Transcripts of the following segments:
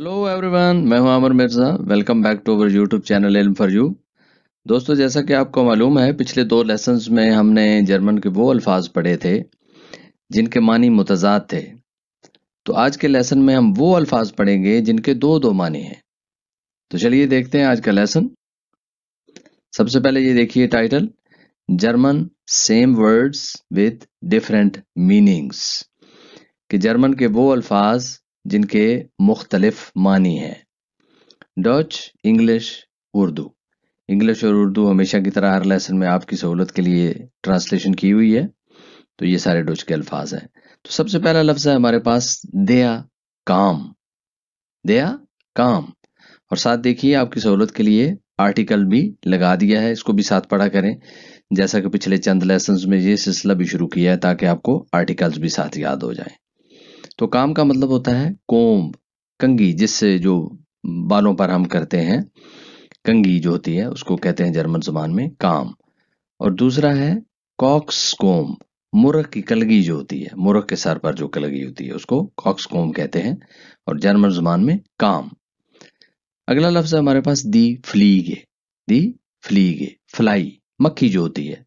Hello everyone मैं हूँ Amar Mirza welcome back to our YouTube channel Ilm for you दोस्तों, जैसा कि आपको मालूम है, पिछले दो लेसन्स में हमने जर्मन के वो अल्फाज पढ़े थे, जिनके मानी मुतजाद थे। तो आज के लेसन में हम वो अल्फाज पढ़ेंगे, जिनके दो दो मानी हैं। तो चलिए देखते हैं आज का लेसन सबसे पहले ये देखिए title German same words with different meanings कि जर्मन के वो अल्फाज जिनके मुख्तलिफ़ मानी हैं। Dutch, English, Urdu. इंग्लिश और उर्दू हमेशा की तरह हर लेसन में आपकी सहूलत के लिए ट्रांसलेशन की हुई है। तो ये सारे डच के अल्फाज हैं। तो सबसे पहला लफ्ज है हमारे पास दया, काम। दया, काम। और साथ देखिए, आपकी सहूलत के लिए आर्टिकल भी लगा दिया है। इसको भी साथ पढ़ा करें। जैसा कि पिछले चंद लेसन में ये सिलसिला भी शुरू किया है ताकि आपको आर्टिकल्स भी साथ याद हो जाएँ। तो काम का मतलब होता है कोम्ब कंगी जिससे जो बालों पर हम करते हैं कंगी जो होती है, उसको कहते हैं जर्मन ज़ुबान में काम। और दूसरा है कॉक्स कोम मुरख की कलगी जो होती है मुरख के सर पर जो कलगी होती है, उसको कॉक्स कोम कहते हैं, और जर्मन ज़ुबान में काम। अगला लफ्ज है हमारे पास दी फ्लीगे दी फ्लीगे, फ्लाई, मक्खी जो होती है,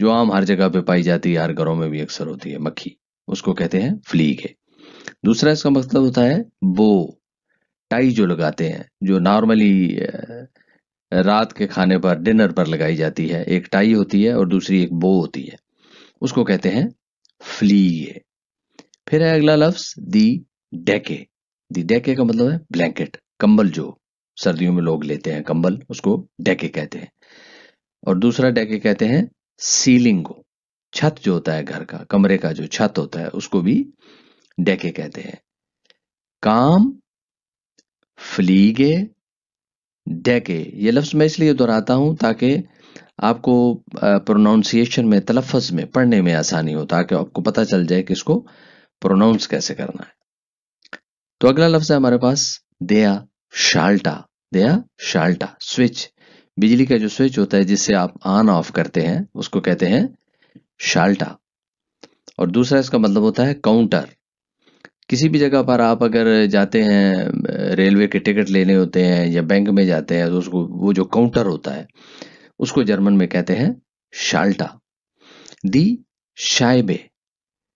जो आम हर जगह पे पाई जाती है, हर घरों में भी अक्सर होती है, मक्खी, उसको कहते हैं फ्लीगे। दूसरा इसका मतलब होता है बो, टाई जो लगाते हैं, जो नॉर्मली रात के खाने पर, डिनर पर लगाई जाती है। एक टाई होती है और दूसरी एक बो होती है। उसको कहते हैं फ्ली फिर है अगला लफ्ज, दी डेके। दी डेके का मतलब है ब्लैंकेट, कंबल जो सर्दियों में लोग लेते हैं, कंबल, उसको डेके कहते हैं। और दूसरा डेके कहते हैं सीलिंग को, छत जो होता है घर का, कमरे का जो छत होता है, उसको भी डेके कहते हैं। काम, फ्लीगे, डेके। ये लफ्ज मैं इसलिए दोहराता हूँ ताकि आपको प्रोनाउंसिएशन में तलफ़ में, पढ़ने में आसानी हो ताकि आपको पता चल जाए कि इसको प्रोनाउंस कैसे करना है। तो अगला लफ्ज है हमारे पास, दया शाल्टा। दया शाल्टा, स्विच। बिजली का जो स्विच होता है जिससे आप ऑन ऑफ़ करते हैं, उसको कहते हैं शाल्टा। और दूसरा इसका मतलब होता है काउंटर किसी भी जगह पर आप अगर जाते हैं, रेलवे के टिकट लेने होते हैं या बैंक में जाते हैं तो उसको, वो जो काउंटर होता है, उसको जर्मन में कहते हैं शाल्टा दी शाइबे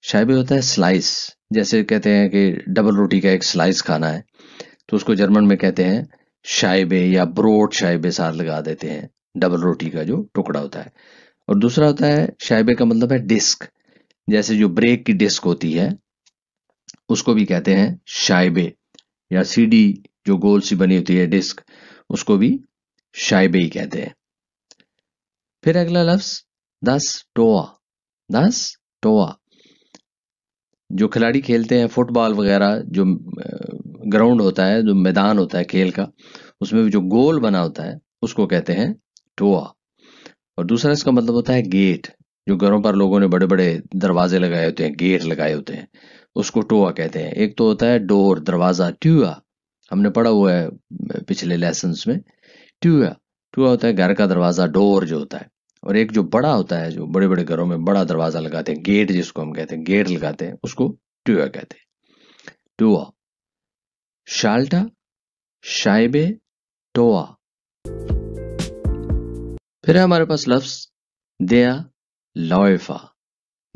शाइबे होता है स्लाइस जैसे कहते हैं कि डबल रोटी का एक स्लाइस खाना है तो उसको जर्मन में कहते हैं शाइबे या ब्रोड शाइबे साथ लगा देते हैं डबल रोटी का जो टुकड़ा होता है। और दूसरा होता है शाइबे का मतलब है डिस्क जैसे जो ब्रेक की डिस्क होती है उसको भी कहते हैं शाइबे या सीडी जो गोल सी बनी होती है डिस्क, उसको भी शाइबे ही कहते हैं। फिर अगला लफ्ज, दस टोआ दस टोआ, जो खिलाड़ी खेलते हैं, फुटबॉल वगैरह, जो ग्राउंड होता है, जो मैदान होता है खेल का, उसमें जो गोल बना होता है, उसको कहते हैं टोआ। और दूसरा इसका मतलब होता है गेट, जो घरों पर लोगों ने बड़े बड़े दरवाजे लगाए होते हैं, गेट लगाए होते हैं। उसको टोआ कहते हैं। एक तो होता है डोर, दरवाज़ा ट्यूआ हमने पढ़ा हुआ है पिछले लेसन में। ट्यूआ ट्यूआ होता है घर का दरवाज़ा, डोर जो होता है। और एक जो बड़ा होता है, जो बड़े बड़े घरों में बड़ा दरवाज़ा लगाते हैं, गेट जिसको हम कहते हैं, गेट लगाते हैं, उसको ट्यूआ कहते हैं। टूआ। शाल्टा, शाइबे, टोआ। फिर है हमारे पास लफ्ज, दया, लॉयफा।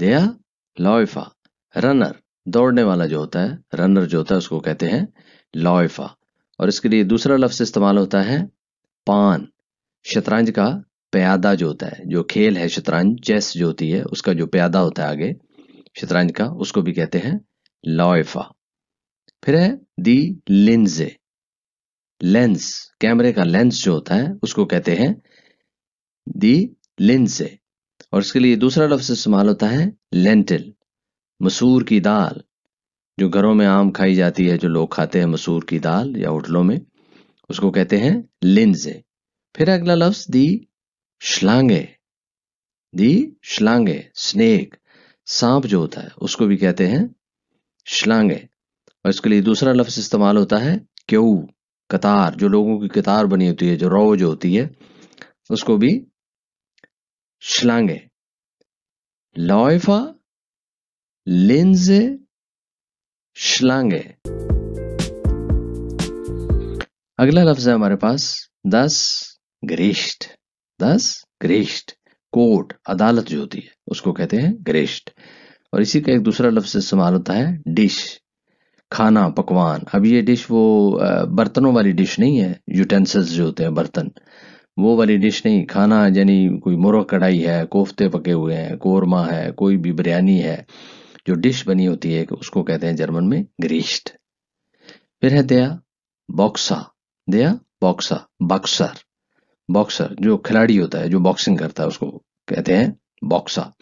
दया, लॉयफा। रनर। दौड़ने वाला जो होता है रनर जो होता है, उसको कहते हैं लॉयफा। और इसके लिए दूसरा लफ्ज इस्तेमाल होता है पान। शतरंज का प्यादा जो होता है, जो खेल है शतरंज, चेस जो होती है, उसका जो प्यादा होता है आगे, शतरंज का, उसको भी कहते हैं लॉयफा। फिर है दी लिंजे। लेंस, कैमरे का लेंस जो होता है, उसको कहते हैं दी लिंजे। और इसके लिए दूसरा लफ्ज इस्तेमाल होता है लेंटिल, मसूर की दाल। जो घरों में आम खाई जाती है, जो लोग खाते हैं, मसूर की दाल या होटलों में, उसको कहते हैं लिंजे। फिर अगला लफ्ज, दी श्लांगे। दी श्लांगे, स्नेक, सांप जो होता है, उसको भी कहते हैं श्लांगे। और इसके लिए दूसरा लफ्ज इस्तेमाल होता है क्यू, कतार। जो लोगों की कतार बनी होती है, जो रो जो होती है, उसको भी श्लांगे। लॉयफा Linse Schlange. अगला लफ्ज है हमारे पास, दस ग्रेष्ट। दस ग्रेष्ट, कोर्ट, अदालत जो होती है, उसको कहते हैं ग्रेष्ट। और इसी का एक दूसरा लफ्ज इस्तेमाल होता है, डिश। खाना, पकवान। अब ये डिश वो बर्तनों वाली डिश नहीं है यूटेंसिल्स जो होते हैं, बर्तन। वो वाली डिश नहीं। खाना, यानी कोई मुर्ग कढ़ाई है, कोफ्ते पके हुए हैं, कोरमा है, कोई भी बिरयानी है। जो डिश बनी होती है, उसको कहते हैं जर्मन में ग्रीष्ट फिर है दया बॉक्सा दया बॉक्सा बॉक्सर बॉक्सर जो खिलाड़ी होता है, जो बॉक्सिंग करता है, उसको कहते हैं बॉक्सा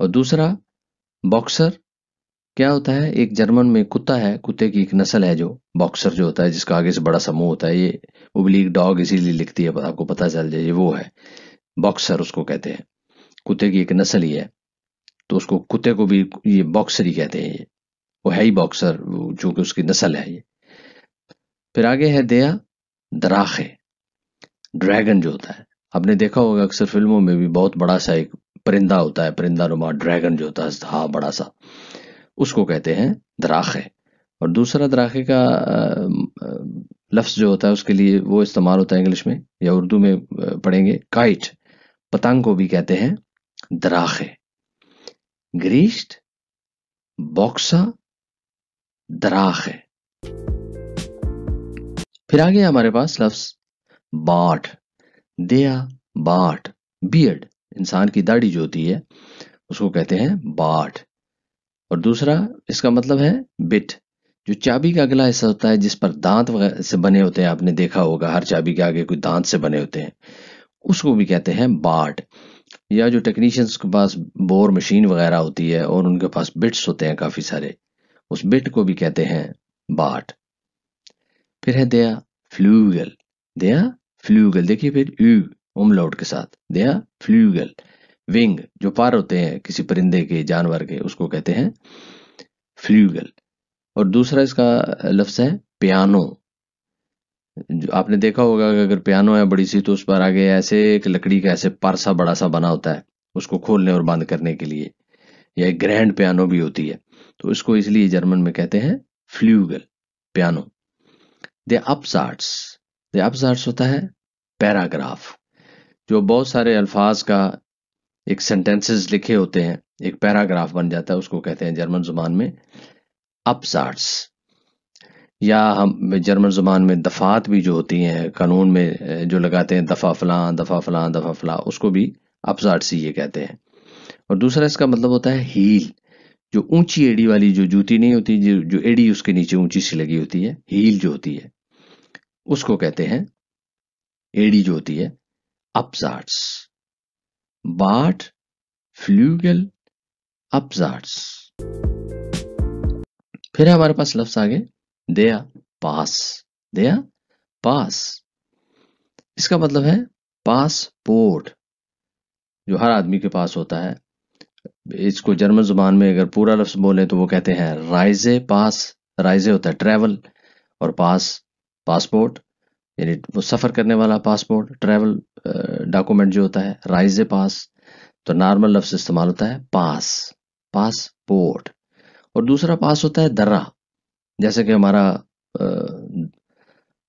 और दूसरा बॉक्सर क्या होता है, एक जर्मन में कुत्ता है, कुत्ते की एक नस्ल है जो बॉक्सर जो होता है, जिसका आगे से बड़ा समूह होता है, ये उबलीग डॉग इसीलिए लिखती है, आपको पता चल जाए वो है। बॉक्सर उसको कहते हैं। कुत्ते की एक नस्ल ही है। तो उसको कुत्ते को भी ये बॉक्सर ही कहते हैं। ये वो है ही बॉक्सर जो कि उसकी नस्ल है ये। फिर आगे है दया, दराखे। ड्रैगन जो होता है। आपने देखा होगा अक्सर फ़िल्मों में भी बहुत बड़ा सा एक परिंदा होता है, परिंदा नुमा ड्रैगन जो होता है, हा, बड़ा सा। उसको कहते हैं दराखे। और दूसरा दराखे का लफ्ज जो होता है, उसके लिए वो इस्तेमाल होता है इंग्लिश में या उर्दू में पढ़ेंगे। काइट पतंग को भी कहते हैं दराखे। ग्रीष्ट बॉक्सा दराखे। फिर आगे हमारे पास लफ्स बाट, दया, बाट बियड इंसान की दाढ़ी जो होती है, उसको कहते हैं बाट। और दूसरा इसका मतलब है बिट, जो चाबी का अगला हिस्सा होता है, जिस पर दांत से बने होते हैं, आपने देखा होगा, हर चाबी के आगे कोई दांत से बने होते हैं, उसको भी कहते हैं बाट। या जो टेक्नीशियंस के पास बोर मशीन वगैरह होती है और उनके पास बिट्स होते हैं काफ़ी सारे, उस बिट को भी कहते हैं बाट फिर है दया फ्लूगल दया फ्लूगल देखिए फिर यू उमलाउट के साथ। दया फ्लूगल विंग जो पार होते हैं किसी परिंदे के, जानवर के, उसको कहते हैं फ्लूगल और दूसरा इसका लफ्ज है पियानो आपने देखा होगा कि अगर पियानो है बड़ी सी तो उस पर आगे ऐसे एक लकड़ी का ऐसे पारसा बड़ा सा बना होता है, उसको खोलने और बंद करने के लिए। या एक ग्रैंड पियानो भी होती है। तो इसको इसलिए जर्मन में कहते हैं फ्लूगल, पियानो। द अपसार्ट्स द अपसार्ट्स होता है पैराग्राफ, जो बहुत सारे अल्फाज का एक सेंटेंसेस लिखे होते हैं। एक पैराग्राफ बन जाता है, उसको कहते हैं जर्मन ज़ुबान में। अपसार्ट्स या हम जर्मन ज़ुबान में दफात भी जो होती हैं, कानून में जो लगाते हैं, दफ़ा फलां दफ़ा फलां दफ़ा फलां, उसको भी अपसार्ट्स ही ये कहते हैं। और दूसरा इसका मतलब होता है हील, जो ऊँची एड़ी वाली जो जूती नहीं होती, जो जो एड़ी उसके नीचे ऊँची सी लगी होती है, हील जो होती है, उसको कहते हैं एड़ी जो होती है अपसार्ट्स बाट फ्लूगल अपसार्ट्स फिर हमारे पास लफ्ज आगे दया, पास। दया, पास। इसका मतलब है पासपोर्ट। जो हर आदमी के पास होता है। इसको जर्मन ज़ुबान में अगर पूरा लफ्ज बोले तो वो कहते हैं राइजे, पास। राइजे होता है ट्रेवल और पास, पासपोर्ट। यानी वो सफ़र करने वाला पासपोर्ट, ट्रैवल डॉक्यूमेंट जो होता है, राइजे, पास। तो नॉर्मल लफ्ज इस्तेमाल होता है पास, पासपोर्ट। और दूसरा पास होता है दर्रा। जैसे कि हमारा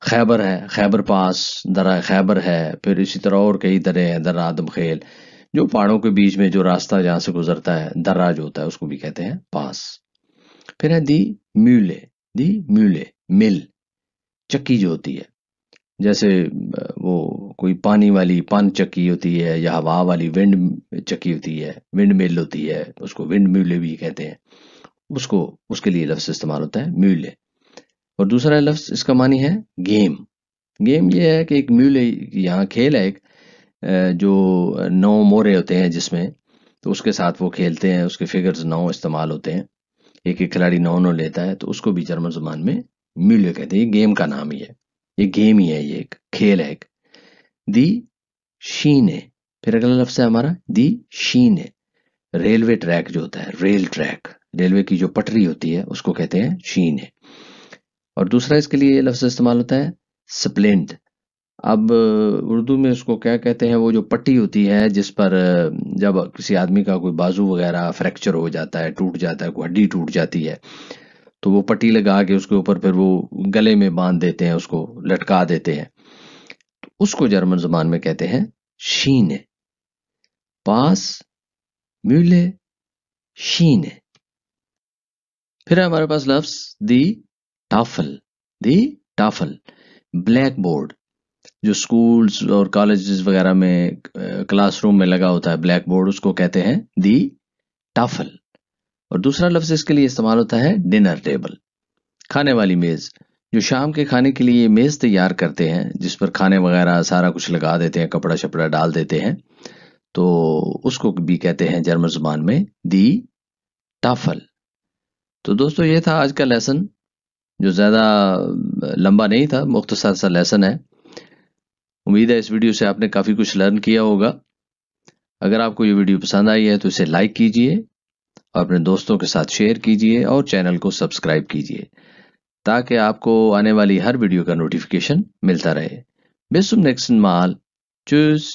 खैबर है, खैबर पास, दरा खैबर है, फिर इसी तरह और कई दरे हैं दर्रा आदम खेल, जो पहाड़ों के बीच में जो रास्ता जहाँ से गुजरता है दर्रा जो होता है, उसको भी कहते हैं पास। फिर है दी म्यूले दी म्यूले, मिल, चक्की जो होती है। जैसे वो कोई पानी वाली, पान चक्की होती है या हवा वाली, विंड चक्की होती है, विंड मिल होती है, उसको विंड म्यूले भी कहते हैं। उसको, उसके लिए लफ्ज इस्तेमाल होता है म्यूले और दूसरा लफ्ज इसका मानी है गेम। गेम ये है कि एक म्यूले यहाँ खेल है एक जो नौ मोरे होते हैं जिसमें तो उसके साथ वो खेलते हैं, उसके फिगर्स नौ इस्तेमाल होते हैं। एक एक खिलाड़ी नौ नौ लेता है तो उसको भी जर्मन ज़ुबान में म्यूले कहते हैं। ये गेम का नाम ही है। ये गेम ही है, ये एक खेल है एक। दी शीने। फिर अगला लफ्ज है हमारा, दी शीने। रेलवे ट्रैक जो होता है, रेल ट्रैक। रेलवे की जो पटरी होती है, उसको कहते हैं शीने और दूसरा इसके लिए लफ्ज इस्तेमाल होता है स्प्लेंट अब, उर्दू में उसको क्या कहते हैं, वो जो पट्टी होती है, जिस पर, जब किसी आदमी का कोई बाजू वगैरह फ्रैक्चर हो जाता है, टूट जाता है, कोई हड्डी टूट जाती है तो वो पट्टी लगा के उसके ऊपर फिर वो गले में बाँध देते हैं, उसको लटका देते हैं। तो उसको जर्मन जबान में कहते हैं शीने पास म्यूले शीने फिर हमारे पास लफ्ज दी टाफल दी टाफल ब्लैक बोर्ड जो स्कूल्स और कॉलेजेस वगैरह में क्लासरूम में लगा होता है ब्लैक बोर्ड उसको कहते हैं, दी टाफल। और दूसरा लफ्ज इसके लिए इस्तेमाल होता है, डिनर टेबल, खाने वाली मेज, जो शाम के खाने के लिए मेज तैयार करते हैं, जिस पर खाने वगैरह सारा कुछ लगा देते हैं, कपड़ा शपड़ा डाल देते हैं तो उसको भी कहते हैं जर्मन ज़ुबान में, दी टाफल। तो दोस्तों, ये था आज का लेसन जो ज़्यादा, लंबा नहीं था, मुख्तसर सा लेसन है। उम्मीद है इस वीडियो से आपने काफ़ी कुछ लर्न किया होगा। अगर आपको ये वीडियो पसंद आई है तो इसे लाइक कीजिए और अपने दोस्तों के साथ शेयर कीजिए और चैनल को सब्सक्राइब कीजिए, ताकि आपको आने वाली हर वीडियो का नोटिफिकेशन मिलता रहे। बिसुम नेक्स्ट माल। चूज़